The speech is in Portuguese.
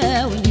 não